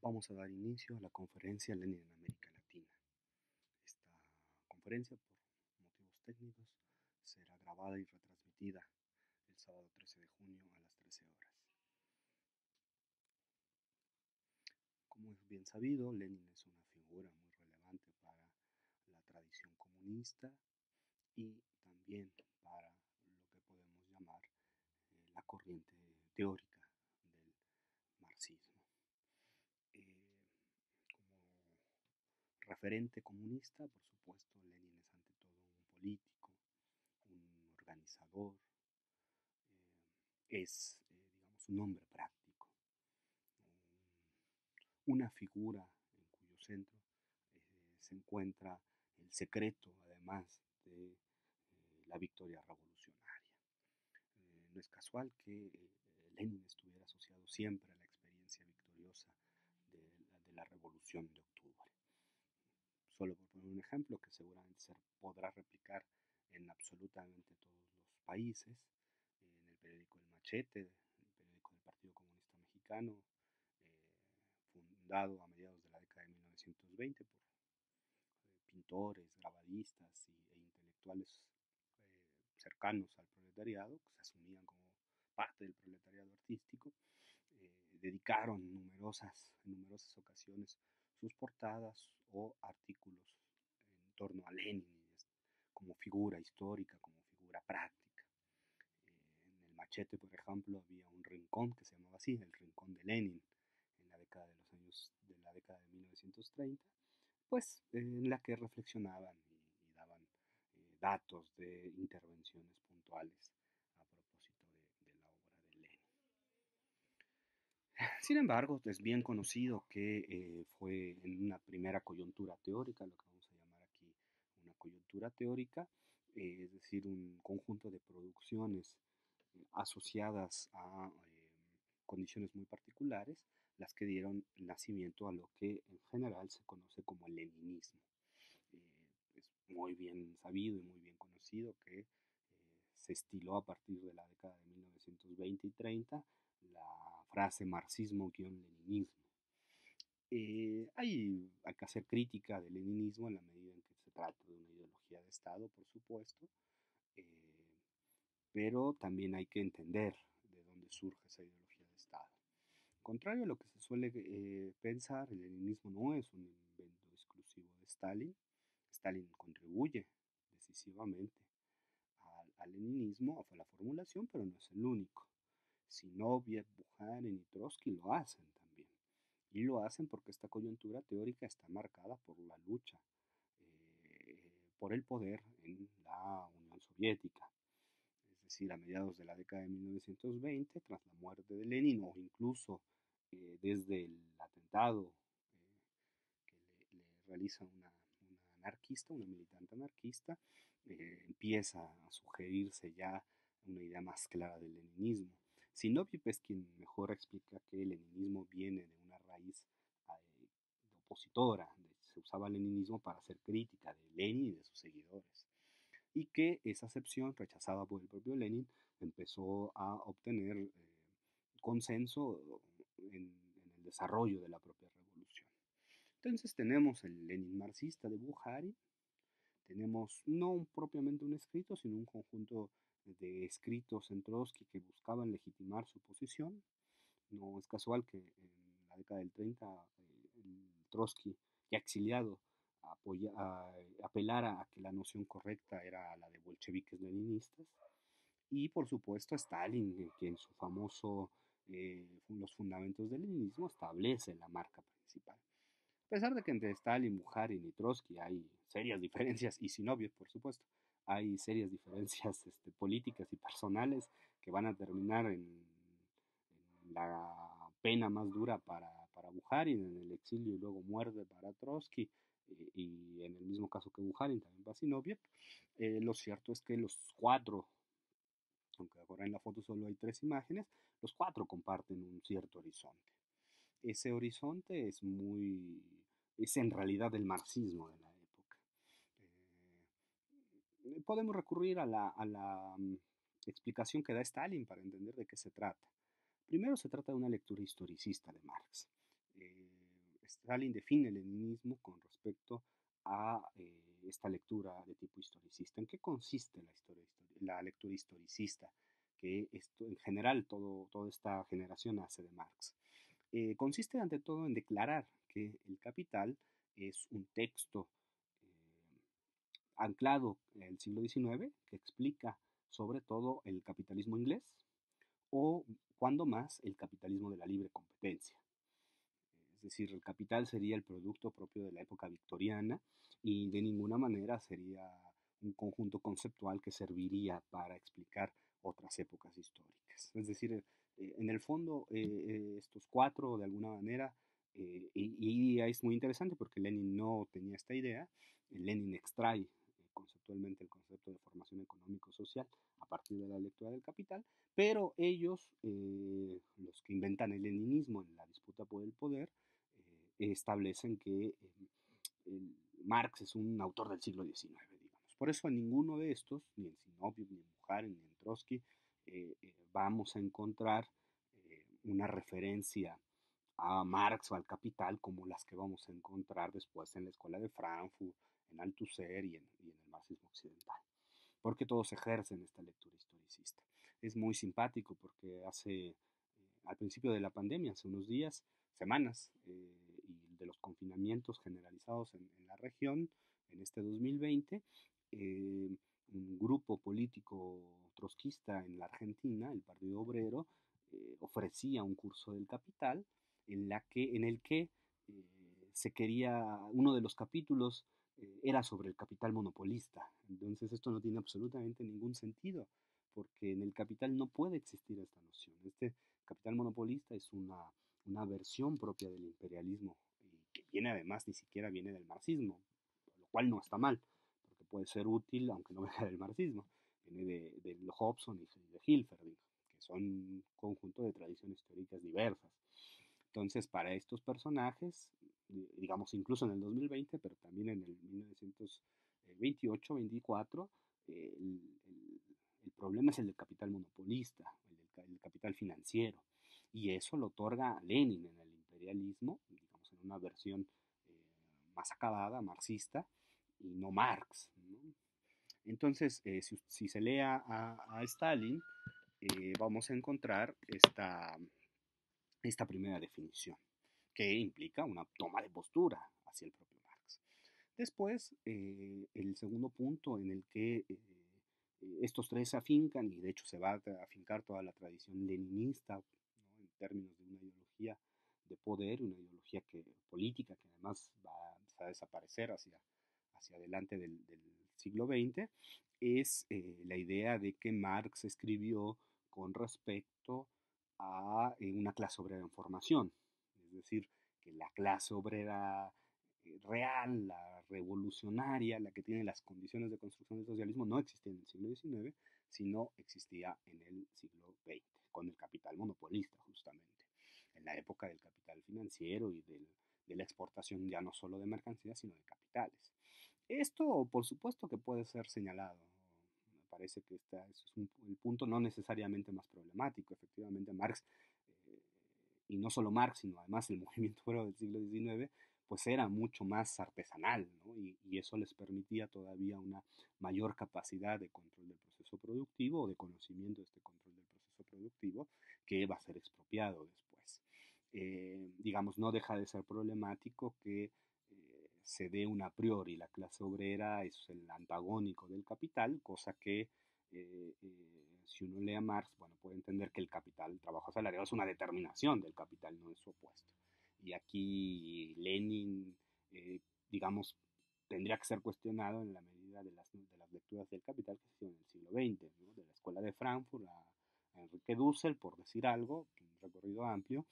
Vamos a dar inicio a la conferencia Lenin en América Latina. Esta conferencia, por motivos técnicos, será grabada y retransmitida el sábado 13 de junio a las 13 horas. Como es bien sabido, Lenin es una figura muy relevante para la tradición comunista y también para lo que podemos llamar eh, la corriente teórica del marxismo. Referente comunista, por supuesto, Lenin es ante todo un político, un organizador, eh, es, eh, digamos, un hombre práctico, una figura en cuyo centro eh, se encuentra el secreto, además, de la victoria revolucionaria. no es casual que Lenin estuviera asociado siempre a la experiencia victoriosa de la revolución de. Solo por poner un ejemplo que seguramente se podrá replicar en absolutamente todos los países, en el periódico El Machete, el periódico del Partido Comunista Mexicano, eh, fundado a mediados de la década de 1920 por eh, pintores, grabadistas e intelectuales eh, cercanos al proletariado, que se asumían como parte del proletariado artístico, dedicaron numerosas, en numerosas ocasiones sus portadas o artículos en torno a Lenin como figura histórica, como figura práctica. Eh, en el machete, por ejemplo, había un rincón que se llamaba así, el rincón de Lenin, en la década de los años de la década de 1930, pues en la que reflexionaban y, daban eh, datos de intervenciones puntuales Sin embargo, es bien conocido que eh, fue en una primera coyuntura teórica, lo que vamos a llamar aquí una coyuntura teórica, eh, es decir, un conjunto de producciones eh, asociadas a condiciones muy particulares, las que dieron nacimiento a lo que en general se conoce como el leninismo. es muy bien sabido y muy bien conocido que se estiló a partir de la década de 1920 y 30 la frase marxismo-leninismo. Eh, hay, hay, que hacer crítica del leninismo en la medida en que se trata de una ideología de Estado, por supuesto, eh, pero también hay que entender de dónde surge esa ideología de Estado. Contrario a lo que se suele eh, pensar, el leninismo no es un invento exclusivo de Stalin. Stalin contribuye decisivamente al, al leninismo, a la formulación, pero no es el único. Zinoviev, Bukharin y Trotsky lo hacen también. Y lo hacen porque esta coyuntura teórica está marcada por la lucha eh, por el poder en la Unión Soviética. Es decir, a mediados de la década de 1920, tras la muerte de Lenin, o incluso eh, desde el atentado eh, que le, realiza una, anarquista, una militante anarquista, empieza a sugerirse ya una idea más clara del leninismo. Zinoviev es quien mejor explica que el leninismo viene de una raíz eh, opositora, se usaba el leninismo para hacer crítica de Lenin y de sus seguidores, y que esa acepción, rechazada por el propio Lenin, empezó a obtener eh, consenso en, el desarrollo de la propia revolución. Entonces tenemos el Lenin marxista de Bukharin, tenemos no propiamente un escrito, sino un conjunto de escritos en Trotsky que buscaban legitimar su posición. No es casual que en la década del 30 eh, Trotsky, ya exiliado, apoya, apelara a que la noción correcta era la de bolcheviques leninistas. Y por supuesto Stalin, que en su famoso eh, Los fundamentos del leninismo establece la marca principal. A pesar de que entre Stalin, Bukharin y Trotsky hay serias diferencias, y Zinoviev, por supuesto, hay serias diferencias este, políticas y personales que van a terminar en, la pena más dura para, para Bujarin, en el exilio y luego muerte para Trotsky, eh, y en el mismo caso que Bujarin, también para Zinoviev. Eh, lo cierto es que los cuatro, aunque ahora en la foto solo hay tres imágenes, los cuatro comparten un cierto horizonte. Ese horizonte es muy, es en realidad el marxismo de la podemos recurrir a la, mm, explicación que da Stalin para entender de qué se trata. Primero se trata de una lectura historicista de Marx. Eh, Stalin define el leninismo con respecto a eh, esta lectura de tipo historicista. ¿En qué consiste la, historia, la lectura historicista? Que esto, en general todo, toda esta generación hace de Marx. Eh, consiste ante todo en declarar que el capital es un texto eh, anclado en el siglo XIX que explica sobre todo el capitalismo inglés o, cuando más, el capitalismo de la libre competencia. Es decir, el capital sería el producto propio de la época victoriana y de ninguna manera sería un conjunto conceptual que serviría para explicar otras épocas históricas. Es decir, eh, en el fondo, eh, eh, estos cuatro, de alguna manera, y, y, es muy interesante porque Lenin no tenía esta idea, Lenin extrae conceptualmente el concepto de formación económico-social a partir de la lectura del capital, pero ellos, los que inventan el leninismo en la disputa por el poder, establecen que Marx es un autor del siglo XIX, digamos. Por eso en ninguno de estos, ni en Sinoviev, ni en Bukharin, ni en Trotsky, eh, eh, vamos a encontrar eh, una referencia a Marx o al Capital como las que vamos a encontrar después en la Escuela de Frankfurt, en Althusser y en, y en el marxismo occidental, porque todos ejercen esta lectura historicista. Es muy simpático porque hace, al principio de la pandemia, hace unos días, semanas, y de los confinamientos generalizados en, en, la región en este 2020, un grupo político trotskista en la Argentina, el Partido Obrero, eh, ofrecía un curso del capital en, la que, en el que eh, se quería, uno de los capítulos eh, era sobre el capital monopolista. Entonces esto no tiene absolutamente ningún sentido, porque en el capital no puede existir esta noción. Este capital monopolista es una, una versión propia del imperialismo que viene además ni siquiera viene del marxismo, lo cual no está mal, porque puede ser útil aunque no venga del marxismo viene de, de Hobson y de Hilferding, que son un conjunto de tradiciones históricas diversas. Entonces, para estos personajes, digamos incluso en el 2020, pero también en el 1928, 24, el, el, problema es el del capital monopolista, el del capital financiero. Y eso lo otorga Lenin en el imperialismo, digamos en una versión eh, más acabada, marxista, y no Marx. Entonces, eh, si, se lea a, Stalin, eh, vamos a encontrar esta, esta primera definición, que implica una toma de postura hacia el propio Marx. Después, eh, el segundo punto en el que estos tres se afincan, y de hecho se va a afincar toda la tradición leninista en términos de una ideología de poder, una ideología que, política que además va, a desaparecer hacia, hacia adelante del siglo XX es eh, la idea de que Marx escribió con respecto a eh, una clase obrera en formación, es decir, que la clase obrera eh, real, la revolucionaria, la que tiene las condiciones de construcción del socialismo, no existía en el siglo XIX, sino existía en el siglo XX, con el capital monopolista justamente, en la época del capital financiero y del, de la exportación ya no solo de mercancías, sino de capitales. Esto, por supuesto, que puede ser señalado. Me parece que este es un, el punto no necesariamente más problemático. Efectivamente, Marx, y no solo Marx, sino además el movimiento obrero del siglo XIX, pues era mucho más artesanal, ¿no? y, eso les permitía todavía una mayor capacidad de control del proceso productivo o de conocimiento de este control del proceso productivo que va a ser expropiado después. Eh, digamos, no deja de ser problemático que se dé una a priori la clase obrera es el antagónico del capital, cosa que eh, eh, si uno lee a Marx, bueno, puede entender que el capital, el trabajo asalariado es una determinación del capital, no es su opuesto. Y aquí Lenin, eh, digamos, tendría que ser cuestionado en la medida de las, lecturas del capital que se hicieron en el siglo XX, de la escuela de Frankfurt a, Enrique Dussel, por decir algo, un recorrido amplio,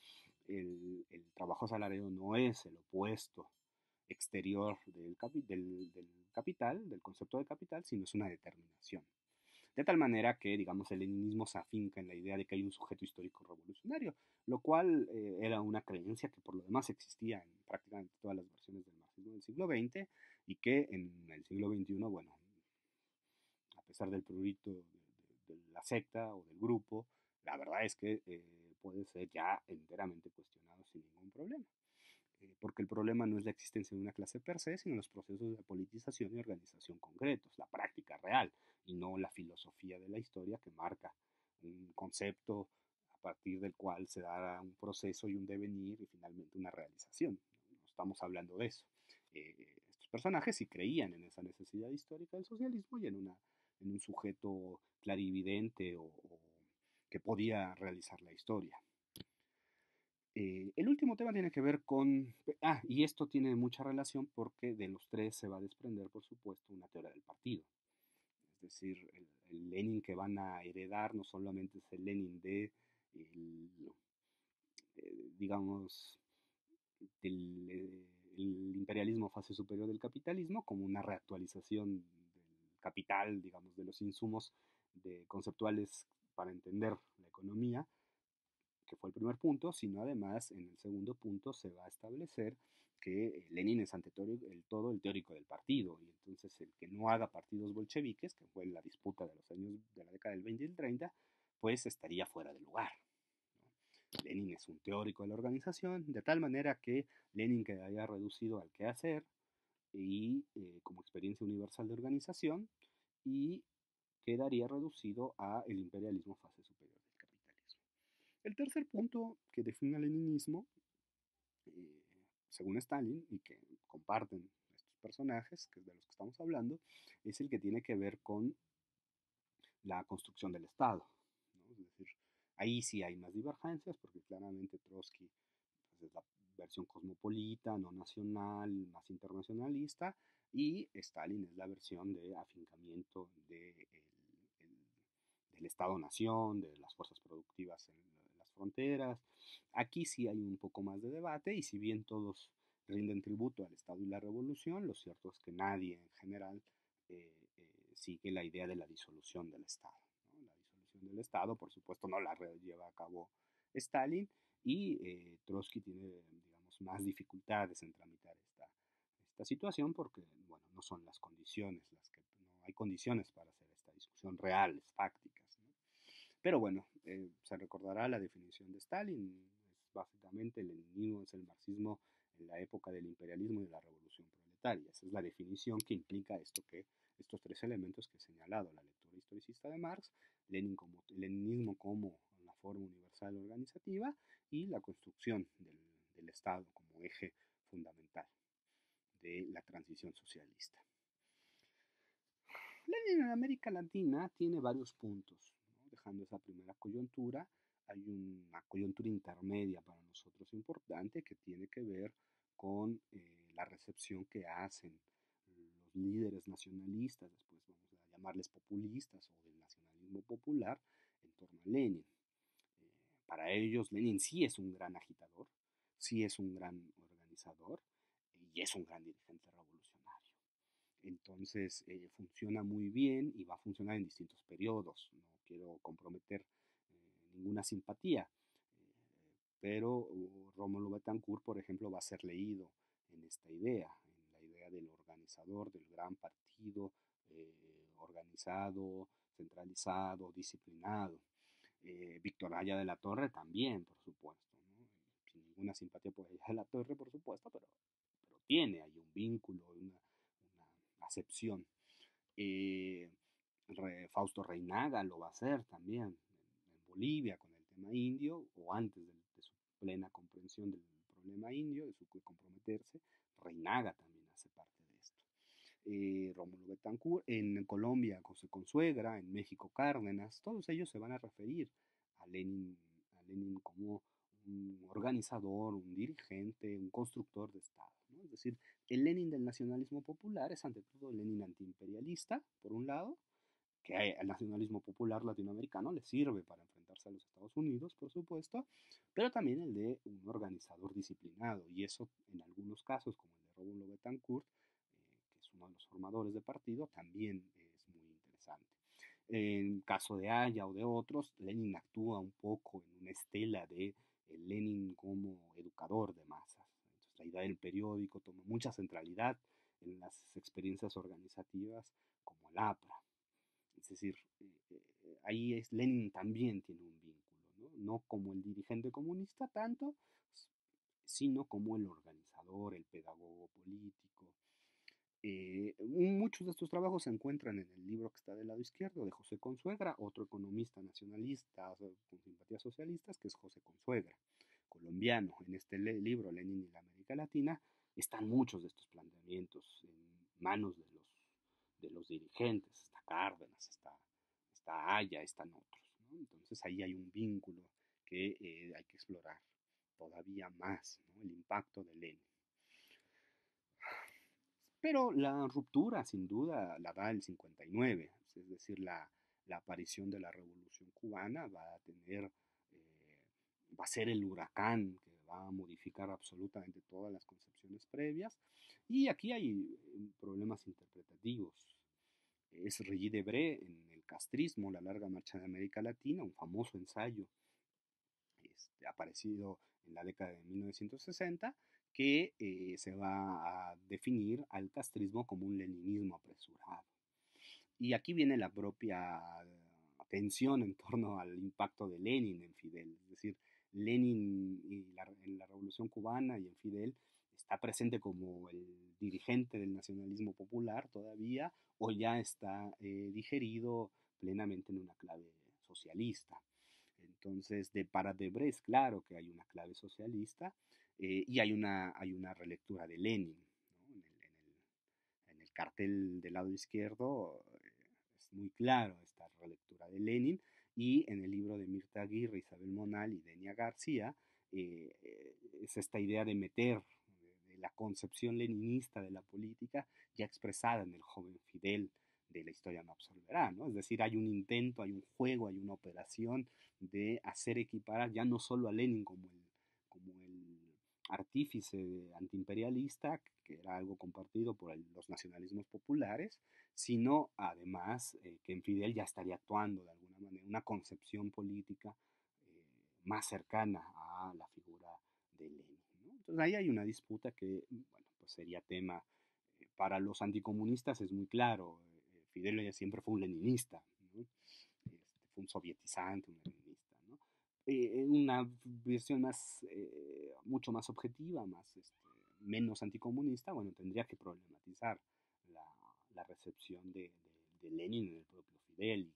el, trabajo asalariado no es el opuesto exterior del, del, del, capital, del concepto de capital, sino es una determinación. De tal manera que, digamos, el leninismo se afinca en la idea de que hay un sujeto histórico revolucionario, lo cual eh, era una creencia que por lo demás existía en prácticamente todas las versiones del marxismo del siglo XX y que en el siglo XXI, bueno, a pesar del prurito de, la secta o del grupo, la verdad es que eh, puede ser ya enteramente cuestionado sin ningún problema. Eh, porque el problema no es la existencia de una clase per se, sino los procesos de politización y organización concretos, la práctica real, y no la filosofía de la historia que marca un concepto a partir del cual se dará un proceso y un devenir y finalmente una realización. Estamos hablando de eso. Eh, estos personajes sí creían en esa necesidad histórica del socialismo y en, una, en un sujeto clarividente o que podía realizar la historia. Eh, el último tema tiene que ver con... Ah, y esto tiene mucha relación porque de los tres se va a desprender, por supuesto, una teoría del partido. Es decir, el, Lenin que van a heredar no solamente es el Lenin de, eh, digamos, del eh, imperialismo fase superior del capitalismo, como una reactualización del capital, digamos, de los insumos conceptuales para entender la economía, que fue el primer punto, sino además en el segundo punto se va a establecer que Lenin es ante todo el, teórico del partido, y entonces el que no haga partidos bolcheviques, que fue la disputa de los años de la década del 20 y el 30, pues estaría fuera de lugar. Lenin es un teórico de la organización, de tal manera que Lenin quedaría reducido al quehacer y eh, como experiencia universal de organización y quedaría reducido a imperialismo fase superior el tercer punto que define el leninismo, eh, según Stalin, y que comparten estos personajes, que es de los que estamos hablando, es el que tiene que ver con la construcción del Estado. Es decir, ahí sí hay más divergencias, porque claramente Trotsky pues, es la versión cosmopolita, no nacional, más internacionalista, y Stalin es la versión de afincamiento de del Estado-nación, de las fuerzas productivas en fronteras. Aquí sí hay un poco más de debate y si bien todos rinden tributo al Estado y la revolución, lo cierto es que nadie en general eh, eh, sigue la idea de la disolución del Estado. La disolución del Estado, por supuesto, no la lleva a cabo Stalin y eh, Trotsky tiene, digamos, más dificultades en tramitar esta, esta situación porque, bueno, no son las condiciones, las que no hay condiciones para hacer esta discusión reales, fácticas. Pero bueno, eh, se recordará la definición de Stalin, es básicamente el leninismo es el marxismo en la época del imperialismo y de la revolución proletaria. Esa es la definición que implica esto que, estos tres elementos que he señalado, la lectura historicista de Marx, el leninismo como una forma universal organizativa y la construcción del Estado como eje fundamental de la transición socialista. Lenin en América Latina tiene varios puntos esa primera coyuntura, hay una coyuntura intermedia para nosotros importante que tiene que ver con eh, la recepción que hacen los líderes nacionalistas, después vamos a llamarles populistas o del nacionalismo popular, en torno a Lenin. Eh, para ellos Lenin sí es un gran agitador, sí es un gran organizador y es un gran dirigente revolucionario. Entonces eh, funciona muy bien y va a funcionar en distintos periodos. ¿no? Quiero comprometer eh, ninguna simpatía, eh, pero uh, Rómulo Betancourt, por ejemplo, va a ser leído en esta idea, en la idea del organizador, del gran partido eh, organizado, centralizado, disciplinado. Víctor Aya de la Torre también, por supuesto, sin ninguna simpatía por Aya de la Torre, por supuesto, pero, tiene ahí un vínculo, una acepción. Fausto Reinaga lo va a hacer también en, Bolivia con el tema indio o antes de, su plena comprensión del problema indio, de su comprometerse, Reinaga también hace parte de esto. Eh, Rómulo Betancourt, en Colombia José Consuegra, en México Cárdenas, todos ellos se van a referir a Lenin, a Lenin como un organizador, un dirigente, un constructor de Estado. Es decir, el Lenin del nacionalismo popular es ante todo el Lenin antiimperialista, por un lado, que el nacionalismo popular latinoamericano le sirve para enfrentarse a los Estados Unidos, por supuesto, pero también el de un organizador disciplinado, y eso en algunos casos, como el de Rómulo Betancourt, eh, que es uno de los formadores de partido, también es muy interesante. En caso de Haya o de otros, Lenin actúa un poco en una estela de Lenin como educador de masas. Entonces, la idea del periódico toma mucha centralidad en las experiencias organizativas como el APRA. Es decir, eh, eh, ahí es Lenin también tiene un vínculo, ¿no? como el dirigente comunista tanto, sino como el organizador. el pedagogo político. Eh, muchos de estos trabajos se encuentran en el libro que está del lado izquierdo de José Consuegra, otro economista nacionalista con simpatías socialistas, que es José Consuegra, colombiano. En este libro, Lenin y la América Latina, están muchos de estos planteamientos en manos de los, de los dirigentes. Cárdenas, está, está Haya, están otros. Entonces ahí hay un vínculo que eh, hay que explorar todavía más, el impacto de Lenin. Pero la ruptura, sin duda, la da el 59, es decir, la, aparición de la revolución cubana va a tener, eh, va a ser el huracán que va a modificar absolutamente todas las concepciones previas. Y aquí hay eh, problemas interpretativos. Es Regis Debré en El castrismo, la larga marcha de América Latina, un famoso ensayo este, aparecido en la década de 1960, que eh, se va a definir al castrismo como un leninismo apresurado. Y aquí viene la propia tensión en torno al impacto de Lenin en Fidel. Es decir, Lenin en la Revolución Cubana y en Fidel está presente como el dirigente del nacionalismo popular todavía o ya está eh, digerido plenamente en una clave socialista. Entonces, de para Debrecht, claro que hay una clave socialista eh, y hay una, hay una relectura de Lenin. En, el, cartel del lado izquierdo eh, es muy claro esta relectura de Lenin y en el libro de Mirta Aguirre, Isabel Monal y Denia García es esta idea de meter la concepción leninista de la política ya expresada en el joven Fidel de la historia no absolverá, ¿no? Es decir, hay un intento, hay un juego, hay una operación de hacer equiparar ya no solo a Lenin como el, como el artífice antiimperialista, que era algo compartido por los nacionalismos populares, sino además eh, que en Fidel ya estaría actuando de alguna manera una concepción política eh, más cercana a la figura. Entonces ahí hay una disputa que, bueno, pues sería tema eh, para los anticomunistas es muy claro. Fidel ya siempre fue un leninista, este, fue un sovietizante, un leninista. ¿no? Eh, una visión más, eh, mucho más objetiva, más, este, menos anticomunista, bueno, tendría que problematizar la, la recepción de, de, Lenin en el propio Fidel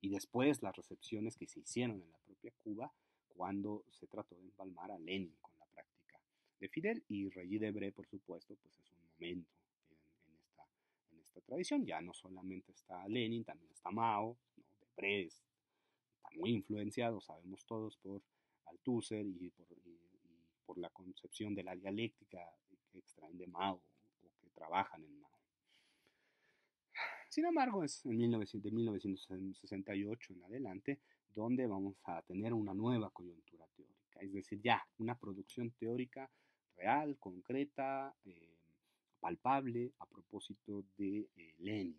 y, y, después las recepciones que se hicieron en la propia Cuba cuando se trató de empalmar a Lenin con de Fidel y Regis Debré, por supuesto, pues es un momento tradición. Ya no solamente está Lenin, también está Mao, ¿no? Debré está muy influenciado, sabemos todos, por Althusser y por, la concepción de la dialéctica que extraen de Mao o que trabajan en Mao. Sin embargo, es en 1968 en adelante donde vamos a tener una nueva coyuntura teórica, es decir, ya una producción teórica real, concreta, eh, palpable a propósito de eh, Lenin.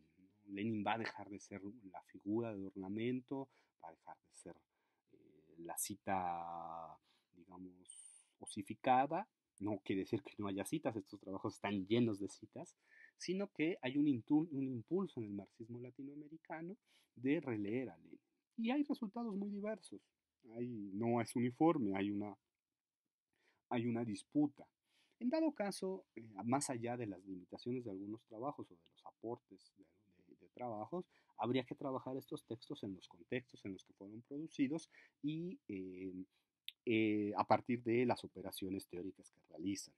Lenin va a dejar de ser la figura de ornamento, va a dejar de ser eh, la cita, digamos, osificada. No quiere decir que no haya citas, estos trabajos están llenos de citas, sino que hay un, impulso en el marxismo latinoamericano de releer a Lenin. Y hay resultados muy diversos. No es uniforme, hay una, hay una disputa. En dado caso, eh, más allá de las limitaciones de algunos trabajos o de los aportes de, trabajos, habría que trabajar estos textos en los contextos en los que fueron producidos y eh, eh, a partir de las operaciones teóricas que realizan.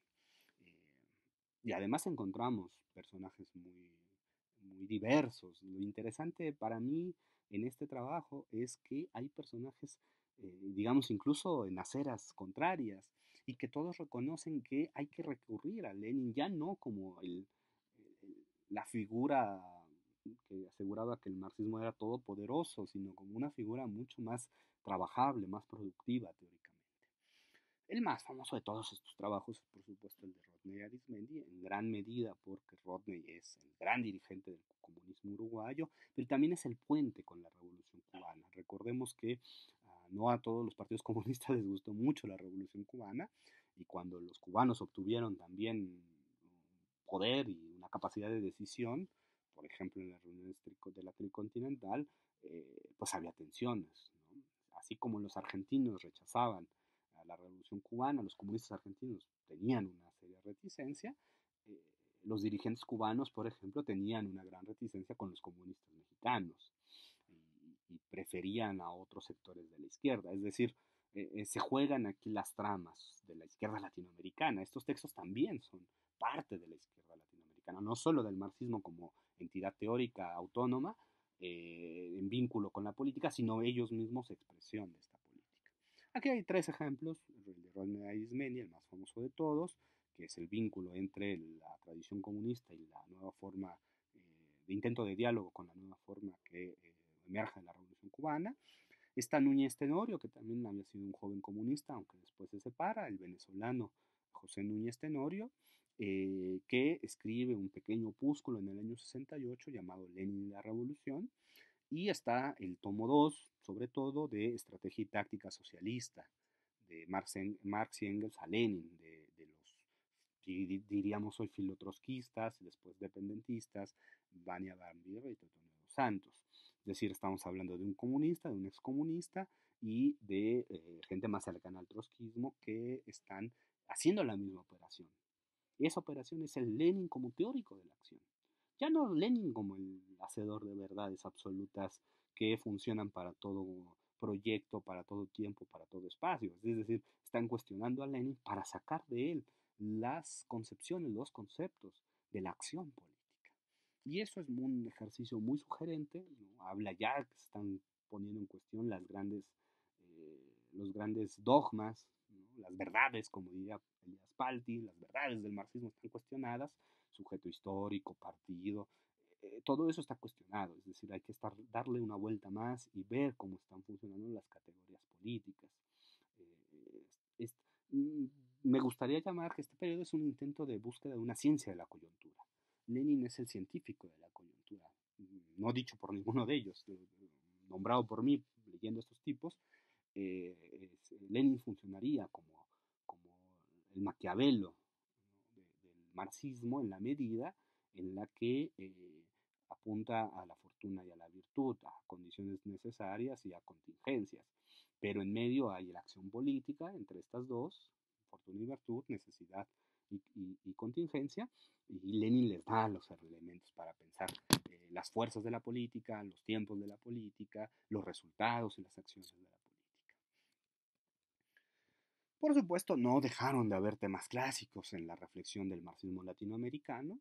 y además encontramos personajes muy, muy diversos. Lo interesante para mí en este trabajo es que hay personajes, digamos, incluso en aceras contrarias y que todos reconocen que hay que recurrir a Lenin ya no como la figura que aseguraba que el marxismo era todopoderoso, sino como una figura mucho más trabajable, más productiva teóricamente. El más famoso de todos estos trabajos es, por supuesto, el de Rodney Arismendi, en gran medida porque Rodney es el gran dirigente del comunismo uruguayo, pero también es el puente con la revolución cubana. Recordemos que no a todos los partidos comunistas les gustó mucho la revolución cubana y cuando los cubanos obtuvieron también poder y una capacidad de decisión, por ejemplo en las reuniones de la tricontinental, eh, pues había tensiones. Así como los argentinos rechazaban a la revolución cubana, los comunistas argentinos tenían una seria reticencia, eh, los dirigentes cubanos, por ejemplo, tenían una gran reticencia con los comunistas mexicanos y, preferían a otros sectores de la izquierda. Es decir, eh, eh, se juegan aquí las tramas de la izquierda latinoamericana. Estos textos también son parte de la izquierda latinoamericana, no solo del marxismo como entidad teórica autónoma eh, en vínculo con la política, sino ellos mismos expresión de esta política. Aquí hay tres ejemplos, el de Rodney Ismeni, el más famoso de todos, que es el vínculo entre la tradición comunista y la nueva forma de intento de diálogo con la nueva forma que emerge de la revolución cubana, Está Núñez Tenorio, que también había sido un joven comunista, aunque después se separa, el venezolano José Núñez Tenorio, eh, que escribe un pequeño opúsculo en el año 68 llamado Lenin y la Revolución, y está el tomo 2, sobre todo, de Estrategia y Táctica Socialista, de Marx, y Engels a Lenin, de, los, diríamos hoy, filotrosquistas, después dependentistas, Vania Bambir y Totonio Santos. Es decir, estamos hablando de un comunista, de un excomunista y de eh, gente más cercana al trotskismo que están haciendo la misma operación. Esa operación es el Lenin como teórico de la acción. Ya no Lenin como el hacedor de verdades absolutas que funcionan para todo proyecto, para todo tiempo, para todo espacio. Es decir, están cuestionando a Lenin para sacar de él las concepciones, los conceptos de la acción política. Y eso es un ejercicio muy sugerente, habla ya que se están poniendo en cuestión las grandes, eh, los grandes dogmas, las verdades, como diría Elías Palti, las verdades del marxismo están cuestionadas, sujeto histórico, partido, eh, todo eso está cuestionado, es decir, hay que estar, darle una vuelta más y ver cómo están funcionando las categorías políticas. Eh, mm, me gustaría llamar que este periodo es un intento de búsqueda de una ciencia de la coyuntura. Lenin es el científico de la coyuntura, no dicho por ninguno de ellos, nombrado por mí leyendo estos tipos, eh, Lenin funcionaría como, como el Maquiavelo del marxismo en la medida en la que eh, apunta a la fortuna y a la virtud, a condiciones necesarias y a contingencias. Pero en medio hay la acción política entre estas dos, fortuna y virtud, necesidad y, contingencia, y Lenin les da los elementos para pensar eh, las fuerzas de la política, los tiempos de la política, los resultados y las acciones de la política. Por supuesto, no dejaron de haber temas clásicos en la reflexión del marxismo latinoamericano.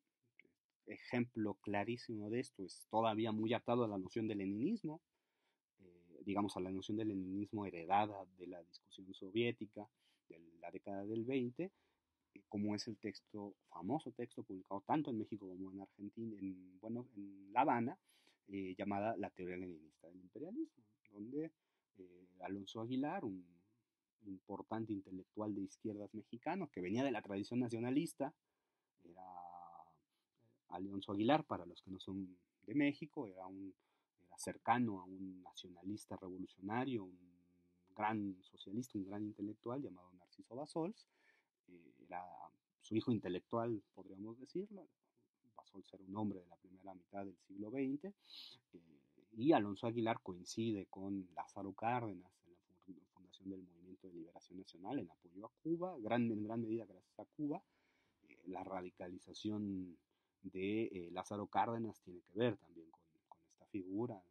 Ejemplo clarísimo de esto es todavía muy atado a la noción del leninismo, eh, digamos a la noción del leninismo heredada de la discusión soviética de la década del 20, como es el texto, famoso texto publicado tanto en México como en Argentina, en, bueno, en La Habana, eh, llamada La teoría leninista del imperialismo, donde eh, Alonso Aguilar, un importante intelectual de izquierdas mexicano que venía de la tradición nacionalista, era Alonso Aguilar, para los que no son de México, era, un, era cercano a un nacionalista revolucionario, un gran socialista, un gran intelectual llamado Narciso Basols, era su hijo intelectual, podríamos decirlo, pasó a ser un hombre de la primera mitad del siglo XX, eh, y Alonso Aguilar coincide con Lázaro Cárdenas en la fundación del Movimiento de Liberación Nacional en apoyo a Cuba, gran, en gran medida gracias a Cuba. Eh, la radicalización de eh, Lázaro Cárdenas tiene que ver también con, esta figura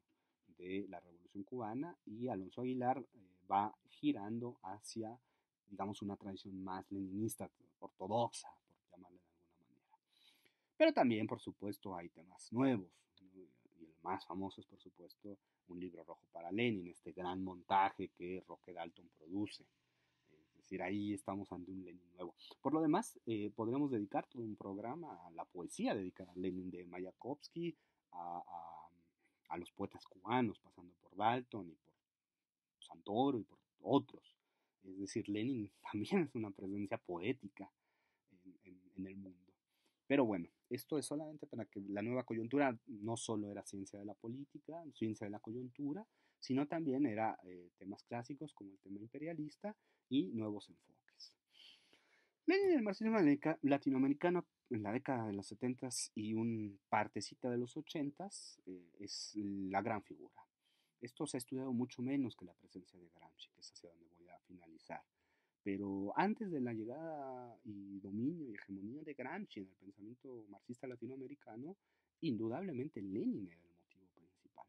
de la Revolución Cubana y Alonso Aguilar va girando hacia digamos, una tradición más leninista, ortodoxa, por llamarle de alguna manera. Pero también, por supuesto, hay temas nuevos, y el más famoso es, por supuesto, un libro rojo para Lenin, este gran montaje que Roque Dalton produce. Es decir, ahí estamos ante un Lenin nuevo. Por lo demás, eh, podríamos dedicar todo un programa a la poesía dedicada a Lenin de Mayakovsky, a, a, a los poetas cubanos, pasando por Dalton y por Santoro y por otros. Es decir, Lenin también es una presencia poética en, el mundo. Pero bueno, esto es solamente para que la nueva coyuntura no solo era ciencia de la política, ciencia de la coyuntura, sino también era eh, temas clásicos como el tema imperialista y nuevos enfoques. Lenin el marxismo latinoamericano en la década de los 70 y un partecita de los 80 eh, es la gran figura. Esto se ha estudiado mucho menos que la presencia de Gramsci, que es hacia donde finalizar. Pero antes de la llegada y dominio y hegemonía Gramsci, en el pensamiento marxista latinoamericano, indudablemente Lenin era el motivo principal.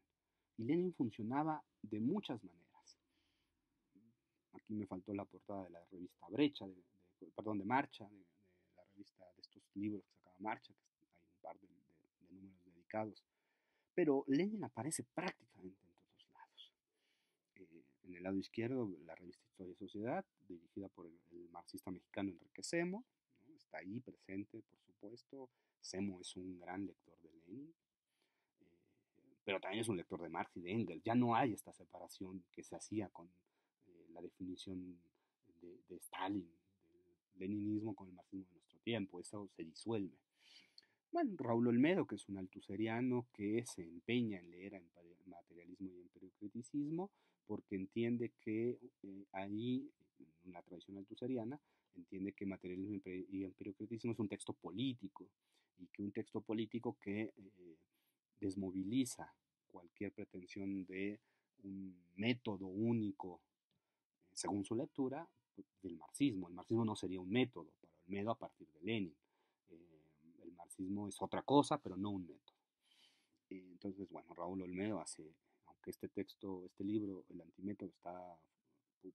Y Lenin funcionaba de muchas maneras. Aquí me faltó la portada de la revista Brecha, de, perdón, de Marcha, de, la revista de estos libros que sacaba Marcha, que hay un par de, números dedicados. Pero Lenin aparece prácticamente en todos lados. Eh, en el lado izquierdo, la revista Historia y Sociedad, dirigida por el, marxista mexicano Enrique Semo, está ahí presente, por supuesto. Semo es un gran lector de Lenin, eh, pero también es un lector de Marx y de Engels. Ya no hay esta separación que se hacía con eh, la definición de, Stalin, del leninismo con el marxismo de nuestro tiempo. Eso se disuelve. Bueno, Raúl Olmedo, que es un altuseriano que se empeña en leer en materialismo y empiriocriticismo, porque entiende que eh, ahí, en la tradición altuseriana, entiende que materialismo y empiriocriticismo es un texto político, y que un texto político que eh, desmoviliza cualquier pretensión de un método único, eh, según su lectura, del marxismo. El marxismo no sería un método para Olmedo a partir de Lenin marxismo es otra cosa, pero no un método. Entonces, bueno, Raúl Olmedo hace, aunque este texto, este libro, El antimétodo, está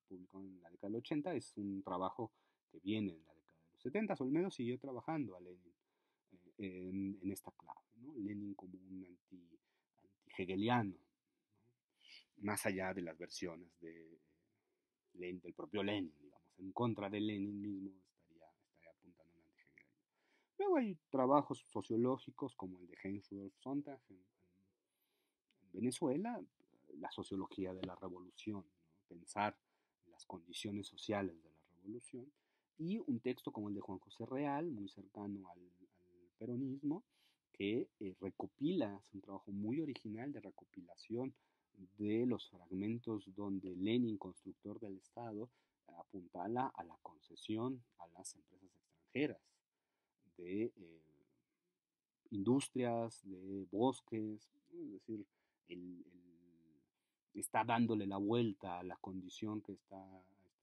publicado en la década del 80, es un trabajo que viene en la década de los 70. Olmedo siguió trabajando a Lenin eh, en, esta clave, ¿no? Lenin como un anti, hegeliano más allá de las versiones de, Lenin, del propio Lenin, digamos, en contra de Lenin mismo Luego hay trabajos sociológicos como el de Heinz Rudolf Sontag en, Venezuela, la sociología de la revolución, pensar las condiciones sociales de la revolución, y un texto como el de Juan José Real, muy cercano al, peronismo, que eh, recopila, es un trabajo muy original de recopilación de los fragmentos donde Lenin, constructor del Estado, apuntala a la concesión a las empresas extranjeras de eh, industrias, de bosques, es decir, está dándole la vuelta a la condición que está,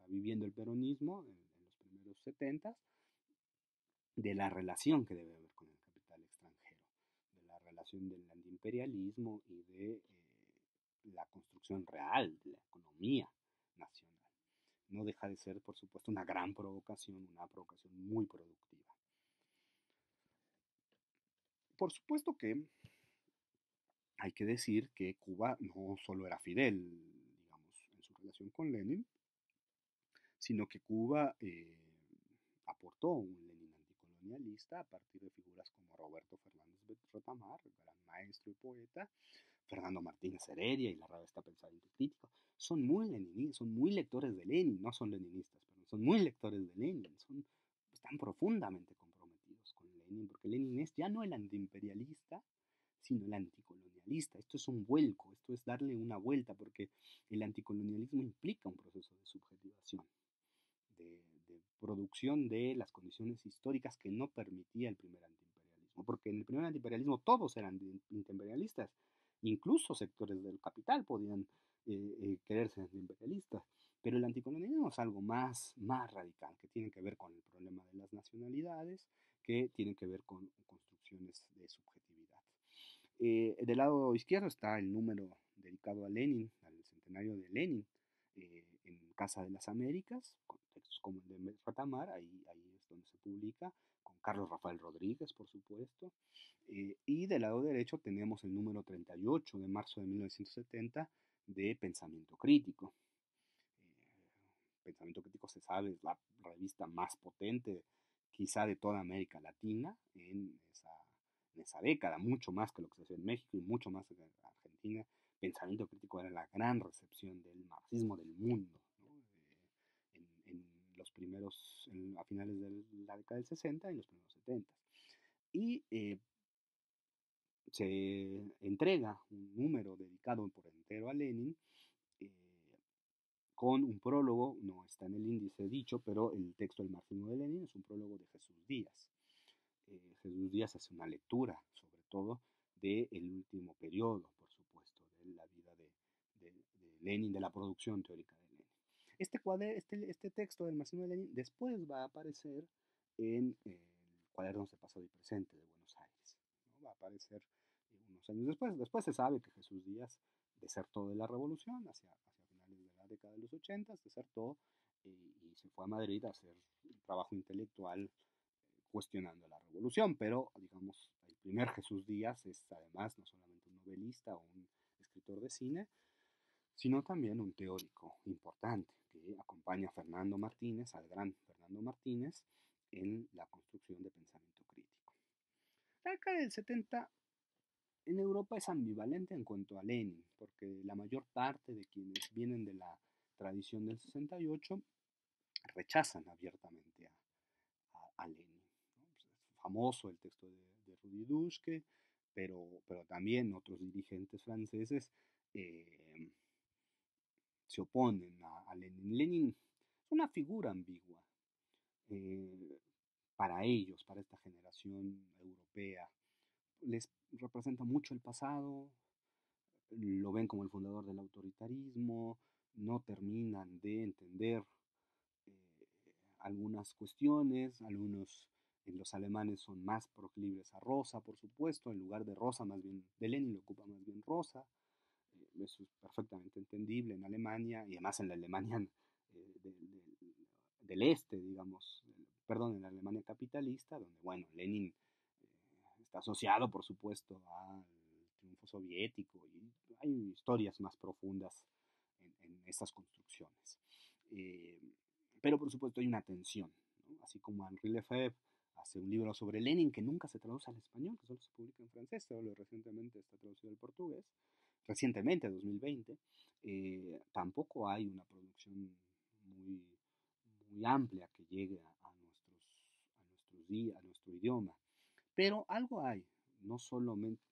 viviendo el peronismo en, los primeros 70 de la relación que debe haber con el capital extranjero, de la relación del antiimperialismo y de eh, la construcción real de la economía nacional. No deja de ser, por supuesto, una gran provocación, una provocación muy productiva. Por supuesto que hay que decir que Cuba no solo era Fidel, digamos, en su relación con Lenin, sino que Cuba eh, aportó un Lenin anticolonialista a partir de figuras como Roberto Fernández Retamar, gran maestro y poeta, Fernando Martínez Heredia y la revista Pensamiento Crítico. Son muy leninistas, son muy lectores de Lenin, no son leninistas, pero son muy lectores de Lenin, son, están profundamente porque Lenin es ya no el antiimperialista, sino el anticolonialista. Esto es un vuelco, esto es darle una vuelta, porque el anticolonialismo implica un proceso de subjetivación, de, producción de las condiciones históricas que no permitía el primer antiimperialismo, porque en el primer antiimperialismo todos eran antiimperialistas, incluso sectores del capital podían eh, eh, quererse antiimperialistas. Pero el anticolonialismo es algo más, más radical, que tiene que ver con el problema de las nacionalidades, que tienen que ver con construcciones de subjetividad. Eh, del lado izquierdo está el número dedicado a Lenin, al centenario de Lenin, eh, en Casa de las Américas, con textos como el de Ratamar, ahí, ahí es donde se publica, con Carlos Rafael Rodríguez, por supuesto. Eh, y del lado derecho tenemos el número 38 de marzo de 1970 de Pensamiento Crítico. Pensamiento Crítico, se sabe, es la revista más potente quizá de toda América Latina en esa, esa década, mucho más que lo que se hacía en México y mucho más en Argentina. Pensamiento crítico era la gran recepción del marxismo del mundo eh, en, los primeros, a finales de la década del 60 y los primeros 70. Y eh, se entrega un número dedicado por entero a Lenin con un prólogo, no está en el índice dicho, pero el texto del marxismo de Lenin es un prólogo de Jesús Díaz. Eh, Jesús Díaz hace una lectura, sobre todo, del último periodo, por supuesto, de la vida de, Lenin, de la producción teórica de Lenin. Este, este, este texto del marxismo de Lenin después va a aparecer en el Cuadernos de Pasado y Presente de Buenos Aires. Va a aparecer unos años después. Después se sabe que Jesús Díaz desertó de la revolución hacia, hacia finales de la década de los 80, desertó eh, y se fue a Madrid a hacer un trabajo intelectual eh, cuestionando la revolución, pero digamos, el primer Jesús Díaz es además no solamente un novelista o un escritor de cine, sino también un teórico importante que acompaña a Fernando Martínez, al gran Fernando Martínez, en la construcción de pensamiento crítico. La década del 70 en Europa es ambivalente en cuanto a Lenin, porque la mayor parte de quienes vienen de la tradición del 68 rechazan abiertamente a, Lenin. Pues, es famoso el texto de, de Rudy Duschke, pero, pero también otros dirigentes franceses eh, se oponen a, Lenin. Lenin es una figura ambigua eh, para ellos, para esta generación europea. Les representa mucho el pasado, lo ven como el fundador del autoritarismo, no terminan de entender eh, algunas cuestiones, algunos los alemanes son más proclives a Rosa, por supuesto, en lugar de Rosa, más bien de Lenin lo ocupa más bien Rosa, eh, eso es perfectamente entendible en Alemania y además en la Alemania eh, del este, digamos, perdón, en la Alemania capitalista, donde, bueno, Lenin está asociado, por supuesto, al triunfo soviético y hay historias más profundas en, estas construcciones. Eh, pero por supuesto hay una tensión, así como Henri Lefebvre hace un libro sobre Lenin que nunca se traduce al español, que solo se publica en francés, solo recientemente está traducido al portugués, recientemente, 2020, eh, tampoco hay una producción muy, muy amplia que llegue a, nuestros, a, nuestros días, a nuestro idioma. Pero algo hay, no solamente,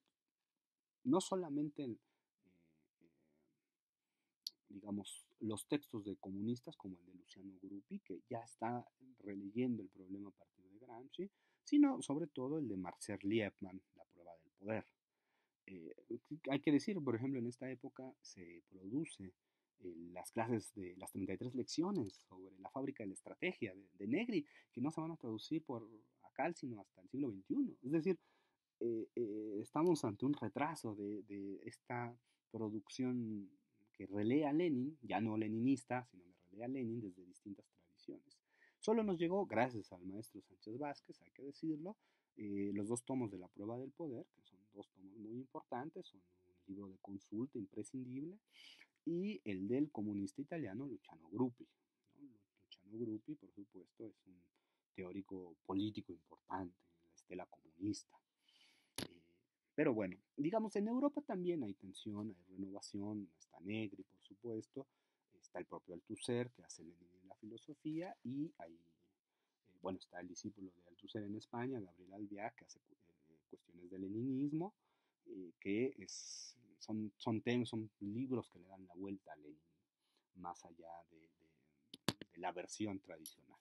no solamente digamos, los textos de comunistas como el de Luciano Gruppi, que ya está releyendo el problema a partir de Gramsci, sino sobre todo el de Marcel Liebman, La prueba del poder. Eh, hay que decir, por ejemplo, en esta época se produce eh, las clases de las 33 lecciones sobre la fábrica de la estrategia de, Negri, que no se van a traducir por acá, sino hasta el siglo XXI. Es decir, eh, estamos ante un retraso de, de esta producción que relea a Lenin, ya no leninista, sino que relea a Lenin desde distintas tradiciones. Solo nos llegó, gracias al maestro Sánchez Vázquez, hay que decirlo, eh, los dos tomos de la prueba del poder, que son dos tomos muy importantes, son un libro de consulta imprescindible, y el del comunista italiano Luciano Gruppi. Luciano Gruppi, por supuesto, es un teórico político importante en la estela comunista. Pero bueno, digamos, en Europa también hay tensión, hay renovación, está Negri, por supuesto, está el propio Althusser, que hace Lenin en la filosofía, y hay, eh, bueno, está el discípulo de Althusser en España, Gabriel Albiac, que hace eh, cuestiones de leninismo, eh, que es, son, son, temas, son libros que le dan la vuelta a Lenin, más allá de la versión tradicional.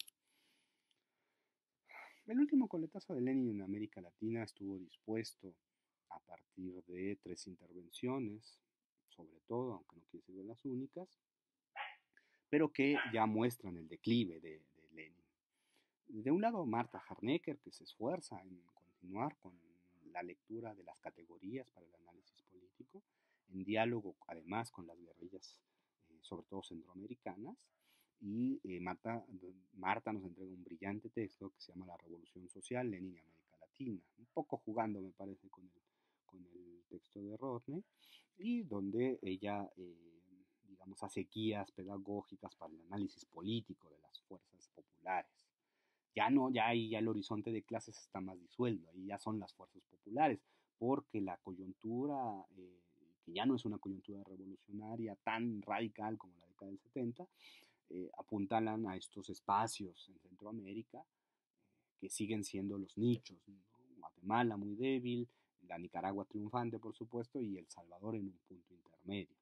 El último coletazo de Lenin en América Latina estuvo dispuesto a partir de tres intervenciones, sobre todo, aunque no quiere ser de las únicas, pero que ya muestran el declive de, Lenin. De un lado, Marta Harnecker, que se esfuerza en continuar con la lectura de las categorías para el análisis político, en diálogo además con las guerrillas, eh, sobre todo centroamericanas, y eh, Marta, Marta nos entrega un brillante texto que se llama La Revolución Social, Lenin y América Latina, un poco jugando, me parece, con el con el texto de Rodney y donde ella, eh, digamos, hace guías pedagógicas para el análisis político de las fuerzas populares. Ya no, ya ahí ya el horizonte de clases está más disuelto, ahí ya son las fuerzas populares, porque la coyuntura, eh, que ya no es una coyuntura revolucionaria tan radical como la década del 70, eh, apuntalan a estos espacios en Centroamérica que siguen siendo los nichos. Guatemala muy débil, la Nicaragua triunfante, por supuesto, y El Salvador en un punto intermedio.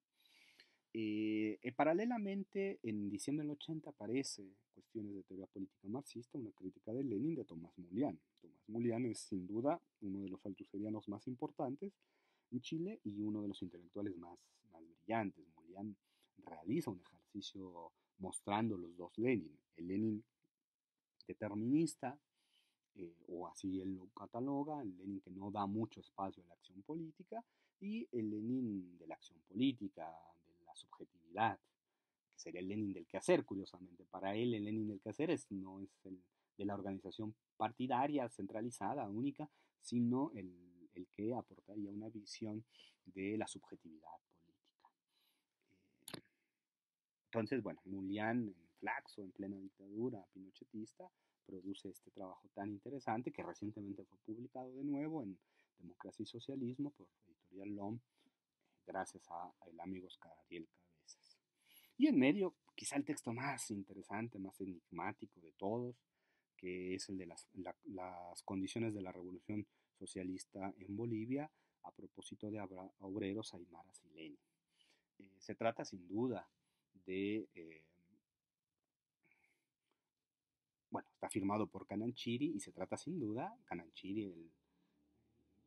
Eh, eh, paralelamente, en diciembre del 80 aparece Cuestiones de Teoría Política Marxista, una crítica de Lenin de Tomás Mulián. Tomás Mulián es sin duda uno de los altuserianos más importantes en Chile y uno de los intelectuales más, más brillantes. Mulián realiza un ejercicio mostrando los dos Lenin, el Lenin determinista eh, o así él lo cataloga, el Lenin que no da mucho espacio a la acción política, y el Lenin de la acción política, de la subjetividad, que sería el Lenin del quehacer, curiosamente. Para él el Lenin del quehacer es, no es el de la organización partidaria centralizada, única, sino el, el que aportaría una visión de la subjetividad política. Eh, entonces, bueno, Mulián en Flaxo, en plena dictadura pinochetista, produce este trabajo tan interesante que recientemente fue publicado de nuevo en Democracia y Socialismo por Editorial LOM, gracias a el amigo Oscar Ariel Cabezas. Y en medio, quizá el texto más interesante, más enigmático de todos, que es el de las, las condiciones de la revolución socialista en Bolivia a propósito de obreros aymaras y Lenin. Eh, se trata sin duda de, eh, bueno, está firmado por Cananchiri y se trata sin duda, Cananchiri, el,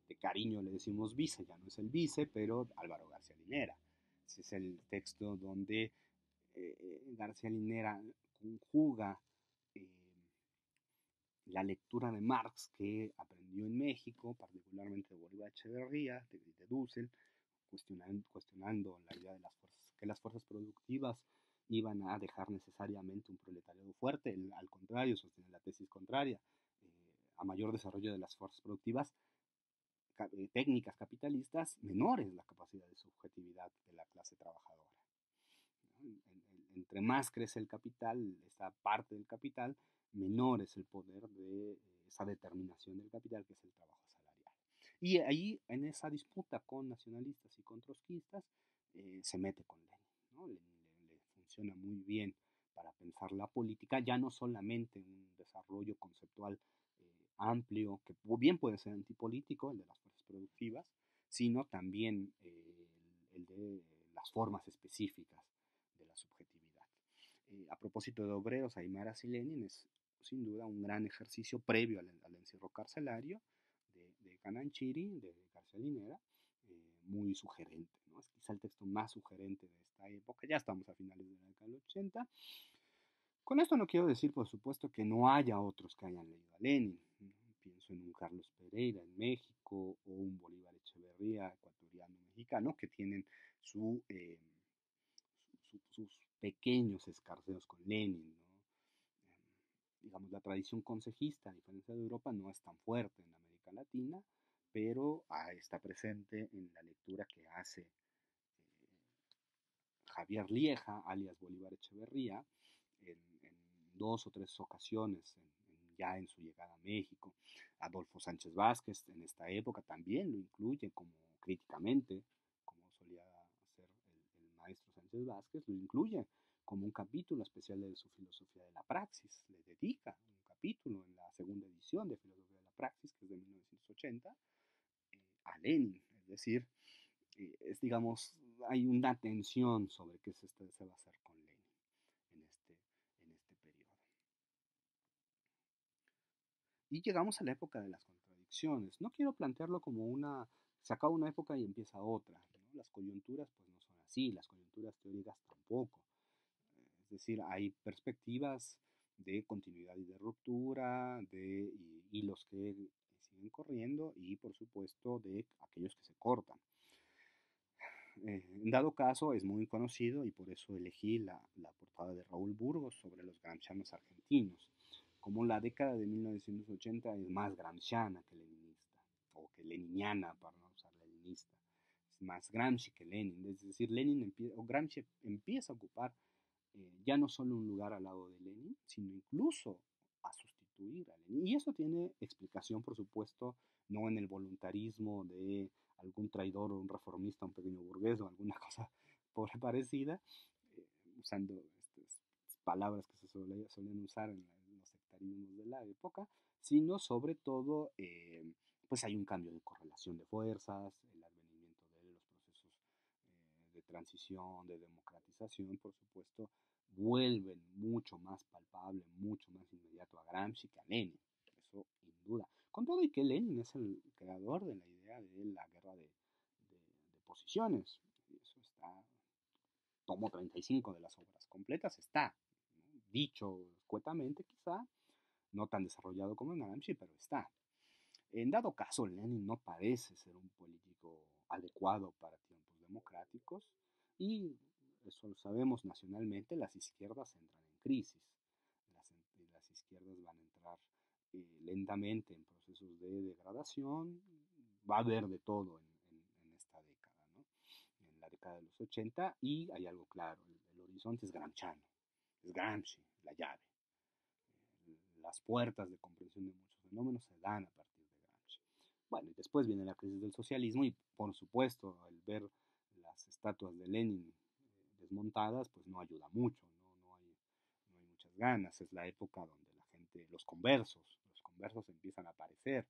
de cariño le decimos vice, ya no es el vice, pero Álvaro García Linera. Ese es el texto donde eh, García Linera conjuga la lectura de Marx que aprendió en México, particularmente de Bolívar Echeverría, de, de Dussel, cuestionando, cuestionando la idea de las fuerzas, que las fuerzas productivas iban a dejar necesariamente un proletariado fuerte, al contrario, sostiene la tesis contraria, eh, a mayor desarrollo de las fuerzas productivas, eh, técnicas capitalistas, menores la capacidad de subjetividad de la clase trabajadora. Entre más crece el capital, esa parte del capital, menor es el poder de eh, esa determinación del capital que es el trabajo salarial. Y ahí, en esa disputa con nacionalistas y con trotskistas, eh, se mete con Lenin. ¿no? Le, funciona muy bien para pensar la política, ya no solamente un desarrollo conceptual eh, amplio, que bien puede ser antipolítico, el de las fuerzas productivas, sino también el de las formas específicas de la subjetividad. a propósito de obreros, Aymaras y Lenin es sin duda un gran ejercicio previo al, encierro carcelario de, de Cananchiri, de García Linera, eh, muy sugerente. Es quizá el texto más sugerente de esta época. Ya estamos a finales de la década del 80. Con esto no quiero decir, por supuesto, que no haya otros que hayan leído a Lenin. Pienso en un Carlos Pereira en México o un Bolívar Echeverría, ecuatoriano mexicano, que tienen eh, sus pequeños escarceos con Lenin. ¿no? digamos, la tradición consejista, a diferencia de Europa, no es tan fuerte en América Latina, pero ah, está presente en la lectura que hace eh, Javier Lieja, alias Bolívar Echeverría, en, dos o tres ocasiones, ya en su llegada a México. Adolfo Sánchez Vázquez en esta época también lo incluye como críticamente, como solía hacer el maestro Sánchez Vázquez, lo incluye como un capítulo especial de su filosofía de la praxis. Le dedica un capítulo en la segunda edición de Filosofía de la Praxis, que es de 1980, eh, a Lenin. Es decir, es, digamos, hay una tensión sobre qué se, se va a hacer con Lenin en este, en este periodo. Y llegamos a la época de las contradicciones. No quiero plantearlo como una, se acaba una época y empieza otra. Las coyunturas pues no son así, las coyunturas teóricas tampoco. Es decir, hay perspectivas de continuidad y de ruptura, de hilos que siguen corriendo y por supuesto de aquellos que se cortan. Eh, en dado caso es muy conocido y por eso elegí la, la portada de Raúl Burgos sobre los gramscianos argentinos. Como la década de 1980 es más gramsciana que leninista, o que leniniana, para no usar leninista. Es más Gramsci que Lenin. Es decir, Lenin o Gramsci empieza a ocupar eh, ya no solo un lugar al lado de Lenin, sino incluso a sustituir a Lenin. Y eso tiene explicación, por supuesto, no en el voluntarismo de algún traidor o un reformista, un pequeño burgués o alguna cosa por parecida, eh, usando palabras que se suelen usar en, los sectarismos de la época, sino sobre todo, eh, pues hay un cambio de correlación de fuerzas, el advenimiento de los procesos de transición, de democratización, por supuesto, vuelven mucho más palpable, mucho más inmediato a Gramsci que a Lenin. Eso sin duda. Con todo y que Lenin es el creador de la idea de la guerra de, posiciones. Eso está, tomo 35 de las obras completas, está. Dicho escuetamente quizá, no tan desarrollado como en Gramsci, pero está. En dado caso, Lenin no parece ser un político adecuado para tiempos democráticos y eso lo sabemos nacionalmente, las izquierdas entran en crisis. Las, izquierdas van a entrar eh, lentamente en procesos de degradación. Va a haber de todo en, en, esta década, ¿no? en la década de los 80 y hay algo claro, el, el horizonte es gramsciano, es Gramsci, la llave. Las puertas de comprensión de muchos fenómenos se dan a partir de Gramsci. Bueno, y después viene la crisis del socialismo y por supuesto el ver las estatuas de Lenin desmontadas, pues no ayuda mucho, ¿no? No, hay, no hay muchas ganas. Es la época donde la gente, los conversos, conversos empiezan a aparecer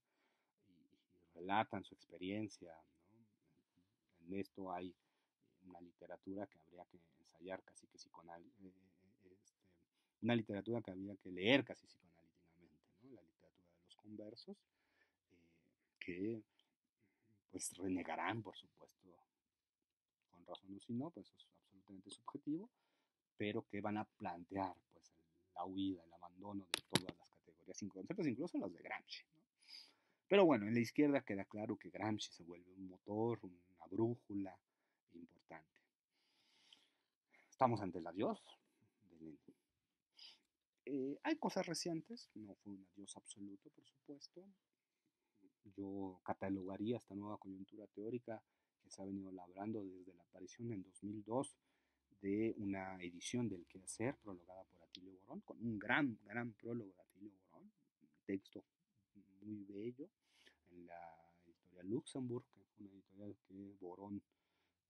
y, y relatan su experiencia. ¿no? En esto hay una literatura que habría que ensayar casi que psicoanalíticamente, este, una literatura que habría que leer casi psicoanalíticamente, ¿no? la literatura de los conversos, eh, que pues renegarán, por supuesto, con razón o si no, pues es absolutamente subjetivo, pero que van a plantear pues la huida, el abandono de todas las conceptos, incluso las de Gramsci. Pero bueno, en la izquierda queda claro que Gramsci se vuelve un motor, una brújula importante. Estamos ante el adiós de Lenin. Eh, hay cosas recientes, no fue un adiós absoluto, por supuesto. Yo catalogaría esta nueva coyuntura teórica que se ha venido labrando desde la aparición en 2002 de una edición del Quehacer prologada por Atilio Borón, con un gran, gran prólogo de Atilio Borón, texto muy bello, en la editorial Luxemburg, que fue una editorial que Borón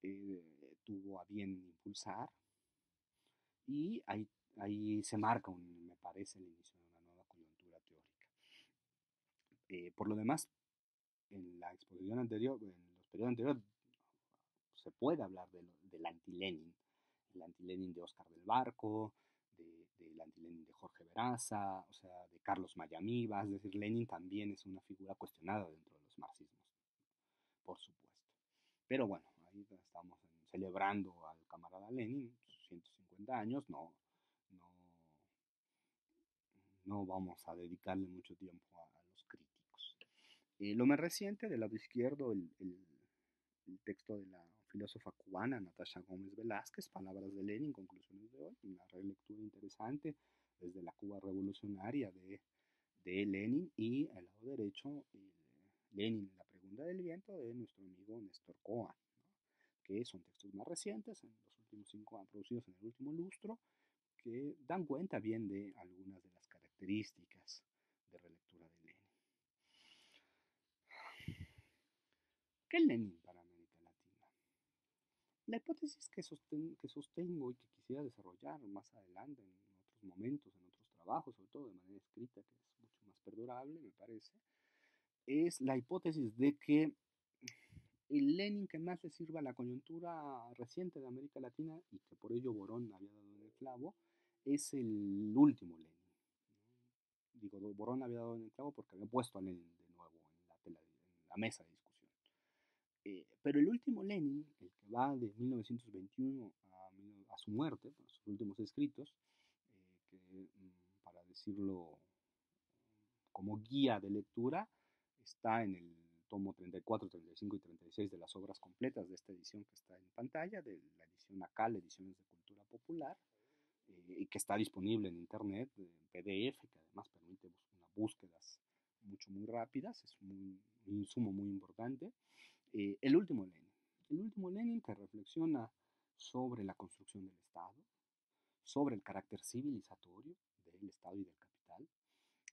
eh, tuvo a bien impulsar, y ahí, ahí se marca, me parece, el inicio de una nueva coyuntura teórica. Eh, por lo demás, en la exposición anterior, en los periodos anteriores, se puede hablar del anti-Lenin, el anti-Lenin de Oscar del Barco, de, anti-Lenin de Jorge Veraza, o sea, de Carlos Mayamiba, es decir, Lenin también es una figura cuestionada dentro de los marxismos, por supuesto. Pero bueno, ahí estamos celebrando al camarada Lenin, 150 años, no, no, no vamos a dedicarle mucho tiempo a, los críticos. Eh, lo más reciente, del lado izquierdo, el, el texto de la filósofa cubana Natasha Gómez Velázquez, Palabras de Lenin, conclusiones de hoy, una relectura interesante desde la Cuba revolucionaria de, de Lenin y al lado derecho el Lenin, la pregunta del viento de nuestro amigo Néstor Cohen, ¿no? que son textos más recientes, en los últimos cinco producidos en el último lustro, que dan cuenta bien de algunas de las características de relectura de Lenin. ¿Qué Lenin la hipótesis que, sosten, que sostengo y que quisiera desarrollar más adelante en otros momentos, en otros trabajos, sobre todo de manera escrita, que es mucho más perdurable, me parece, es la hipótesis de que el Lenin que más le sirva a la coyuntura reciente de América Latina y que por ello Borón había dado en el clavo, es el último Lenin. Digo, Borón había dado en el clavo porque había puesto a Lenin de nuevo en la, tela, en la mesa. Eh, pero el último Lenin, el que va de 1921 a, su muerte, sus últimos escritos, eh, mm, para decirlo como guía de lectura, está en el tomo 34, 35 y 36 de las obras completas de esta edición que está en pantalla, de la edición ACAL, Ediciones de Cultura Popular, eh, y que está disponible en internet, en PDF, que además permite búsquedas mucho, muy rápidas, es un insumo muy importante. Eh, el último Lenin. El último Lenin que reflexiona sobre la construcción del Estado, sobre el carácter civilizatorio del Estado y del capital,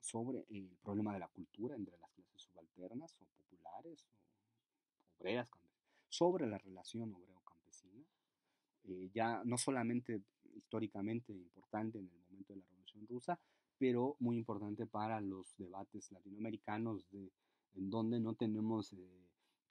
sobre el problema de la cultura entre las clases subalternas o populares o obreras, sobre la relación obrero-campesina, eh, ya no solamente históricamente importante en el momento de la Revolución Rusa, pero muy importante para los debates latinoamericanos de, en donde no tenemos eh,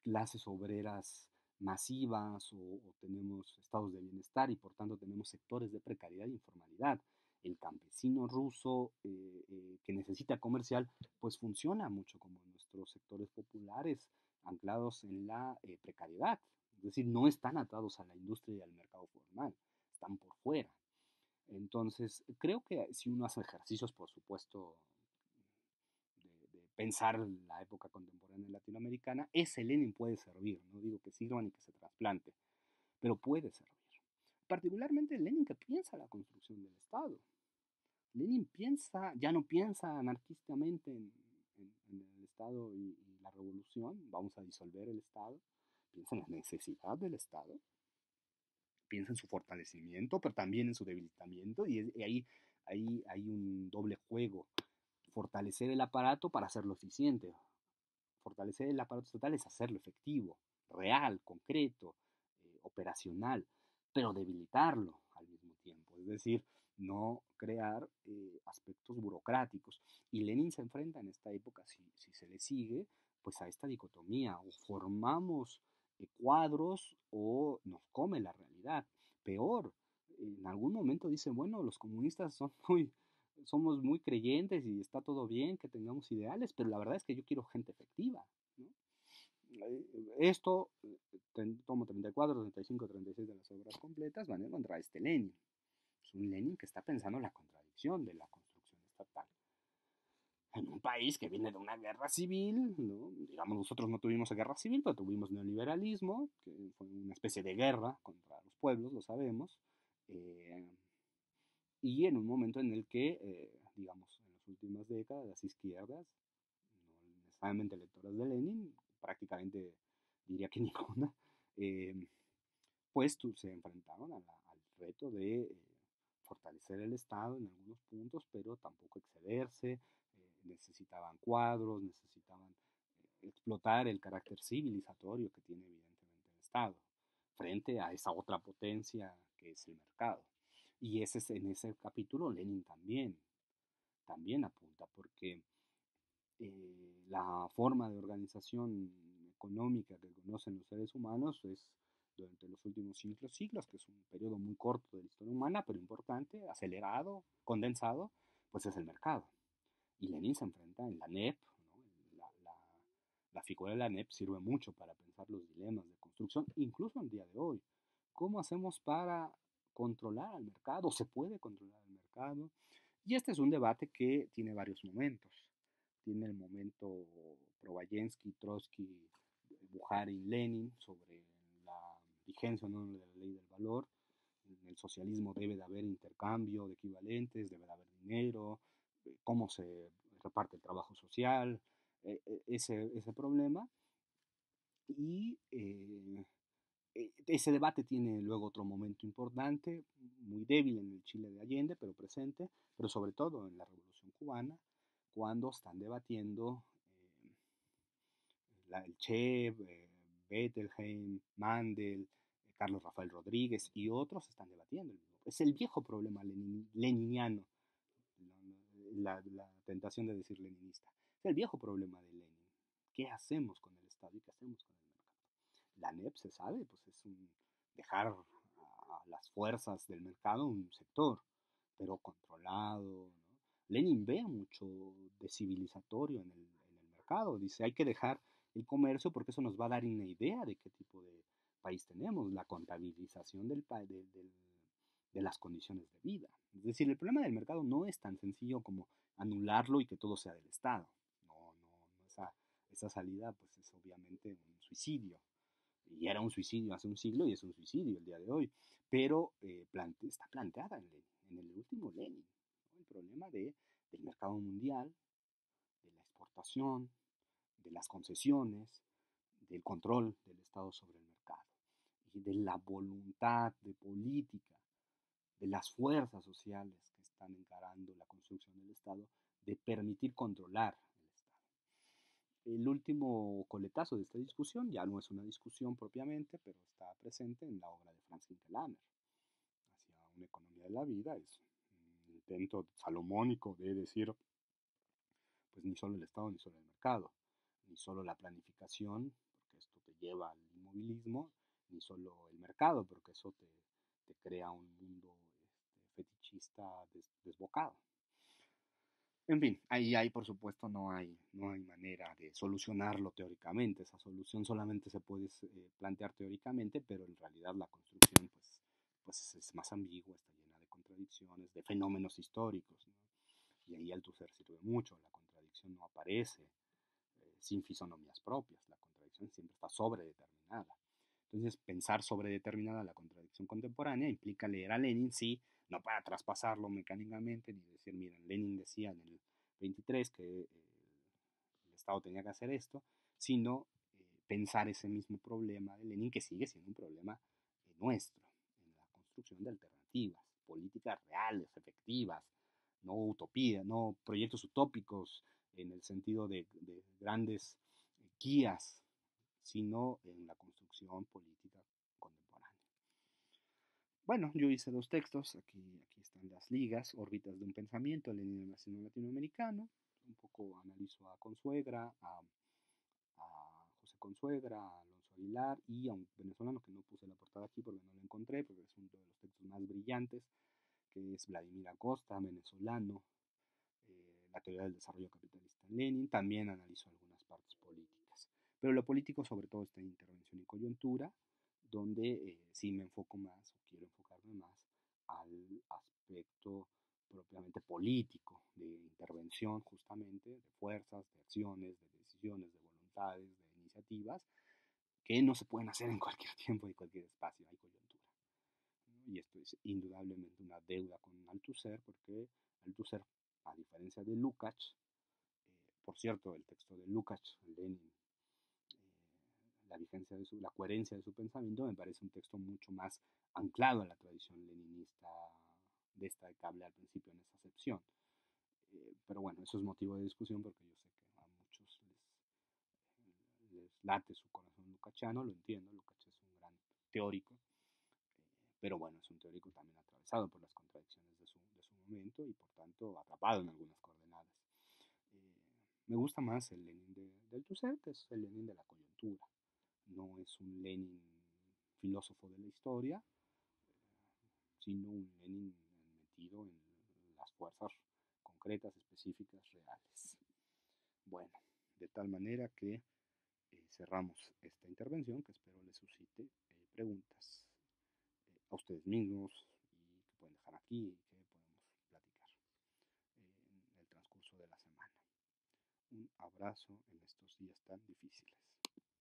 clases obreras masivas o, tenemos estados de bienestar y por tanto tenemos sectores de precariedad e informalidad. El campesino ruso eh, eh, que necesita comercial pues funciona mucho como nuestros sectores populares anclados en la eh, precariedad. Es decir, no están atados a la industria y al mercado formal, están por fuera. Entonces, creo que si uno hace ejercicios, por supuesto, pensar la época contemporánea latinoamericana, ese Lenin puede servir, no digo que sirva ni que se trasplante, pero puede servir. Particularmente Lenin que piensa la construcción del Estado. Lenin piensa, ya no piensa anarquistamente en, el Estado y, la revolución, vamos a disolver el Estado, piensa en la necesidad del Estado, piensa en su fortalecimiento, pero también en su debilitamiento, y, ahí, ahí hay un doble juego fortalecer el aparato para hacerlo eficiente. Fortalecer el aparato estatal es hacerlo efectivo, real, concreto, eh, operacional, pero debilitarlo al mismo tiempo. Es decir, no crear eh, aspectos burocráticos. Y Lenin se enfrenta en esta época, si, si se le sigue, pues a esta dicotomía, o formamos eh, cuadros o nos come la realidad. Peor, en algún momento dice, bueno, los comunistas son muy, somos muy creyentes y está todo bien que tengamos ideales, pero la verdad es que yo quiero gente efectiva. Eh, esto, eh, tomo 34, 35, 36 de las obras completas, van a encontrar este Lenin. Es un Lenin que está pensando en la contradicción de la construcción estatal. En un país que viene de una guerra civil, digamos, nosotros no tuvimos guerra civil, pero tuvimos neoliberalismo, que fue una especie de guerra contra los pueblos, lo sabemos. Eh, y en un momento en el que, eh, digamos, en las últimas décadas, las izquierdas, no necesariamente lectoras de Lenin, prácticamente diría que ninguna, eh, pues se enfrentaron al reto de eh, fortalecer el Estado en algunos puntos, pero tampoco excederse, necesitaban cuadros, necesitaban explotar el carácter civilizatorio que tiene evidentemente el Estado, frente a esa otra potencia que es el mercado. Y ese, en ese capítulo Lenin también, también apunta, porque eh, la forma de organización económica que conocen los seres humanos es durante los últimos cinco siglos, que es un periodo muy corto de la historia humana, pero importante, acelerado, condensado, pues es el mercado. Y Lenin se enfrenta en la NEP, la, la, la, figura de la NEP sirve mucho para pensar los dilemas de construcción, incluso el día de hoy. ¿Cómo hacemos para controlar al mercado, se puede controlar el mercado. Y este es un debate que tiene varios momentos. Tiene el momento Probayensky, Trotsky, Bukharin, Lenin sobre la vigencia no de la ley del valor. En el socialismo debe de haber intercambio de equivalentes, debe de haber dinero, eh, cómo se reparte el trabajo social, e, e, ese, ese problema. Y eh, eh, ese debate tiene luego otro momento importante, muy débil en el Chile de Allende, pero presente, pero sobre todo en la Revolución Cubana, cuando están debatiendo eh, el Che, eh, Bettelheim, Mandel, Carlos Rafael Rodríguez y otros están debatiendo. Es el viejo problema leniniano, la, la, tentación de decir leninista. Es el viejo problema de Lenin. ¿Qué hacemos con el Estado y qué hacemos con el la NEP se sabe, pues es un dejar a las fuerzas del mercado un sector, pero controlado. Lenin ve mucho de civilizatorio en el, mercado, dice hay que dejar el comercio porque eso nos va a dar una idea de qué tipo de país tenemos, la contabilización del, de, de las condiciones de vida. Es decir, el problema del mercado no es tan sencillo como anularlo y que todo sea del Estado. No, no, esa, esa salida pues es obviamente un suicidio y era un suicidio hace un siglo y es un suicidio el día de hoy, pero eh, está planteada en, el último Lenin, el problema de, del mercado mundial, de la exportación, de las concesiones, del control del Estado sobre el mercado y de la voluntad de política de las fuerzas sociales que están encarando la construcción del Estado de permitir controlar el último coletazo de esta discusión ya no es una discusión propiamente, pero está presente en la obra de Franz Hinterlamer, hacia una economía de la vida, es un intento salomónico de decir, pues ni solo el Estado ni solo el mercado, ni solo la planificación, porque esto te lleva al inmovilismo, ni solo el mercado, porque eso te, crea un mundo este, fetichista desbocado. En fin, ahí, ahí por supuesto no hay, no hay manera de solucionarlo teóricamente. Esa solución solamente se puede eh, plantear teóricamente, pero en realidad la construcción pues, pues es más ambigua, está llena de contradicciones, de fenómenos históricos. Y ahí Althusser sirve mucho, la contradicción no aparece sin fisonomías propias. La contradicción siempre está sobredeterminada. Entonces, pensar sobredeterminada la contradicción contemporánea implica leer a Lenin, sí, no para traspasarlo mecánicamente, ni decir, miren, Lenin decía en el 23 que eh, el Estado tenía que hacer esto, sino eh, pensar ese mismo problema de Lenin, que sigue siendo un problema eh, nuestro, en la construcción de alternativas, políticas reales, efectivas, no utopías, no proyectos utópicos en el sentido de, de grandes guías, sino en la construcción política. Bueno, yo hice dos textos, aquí, aquí están las ligas, órbitas de un pensamiento, Lenin nacional latinoamericano, un poco analizo a Consuegra, a, José Consuegra, a Alonso Aguilar y a un venezolano que no puse la portada aquí porque no lo encontré, porque es uno de los textos más brillantes, que es Vladimir Acosta, venezolano, eh, la teoría del desarrollo capitalista en Lenin, también analizó algunas partes políticas. Pero lo político sobre todo está en intervención y coyuntura, donde eh, sí me enfoco más o quiero enfocarme más al aspecto propiamente político, de intervención justamente, de fuerzas, de acciones, de decisiones, de voluntades, de iniciativas, que no se pueden hacer en cualquier tiempo y cualquier espacio, hay coyuntura. Y esto es indudablemente una deuda con Althusser, porque Althusser, a diferencia de Lukács, eh, por cierto, el texto de Lukács, Lenin, la vigencia de su, la coherencia de su pensamiento, me parece un texto mucho más anclado a la tradición leninista de esta que hablé al principio en esa acepción. Eh, pero bueno, eso es motivo de discusión porque yo sé que a muchos les, late su corazón lucachano, lo entiendo, Lukács es un gran teórico, pero bueno, es un teórico también atravesado por las contradicciones de su, de su momento y por tanto atrapado en algunas coordenadas. Eh, me gusta más el Lenin de, del Tusser, que es el Lenin de la coyuntura. No es un Lenin filósofo de la historia, eh, sino un Lenin metido en las fuerzas concretas, específicas, reales. Bueno, de tal manera que eh, cerramos esta intervención que espero les suscite eh, preguntas a ustedes mismos y que pueden dejar aquí y que podemos platicar en el transcurso de la semana. Un abrazo en estos días tan difíciles.